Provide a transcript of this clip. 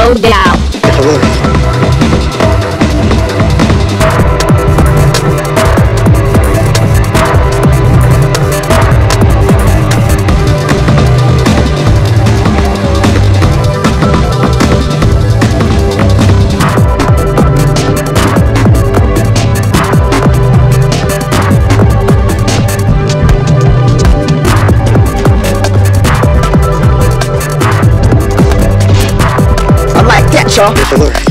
No doubt. Y'all.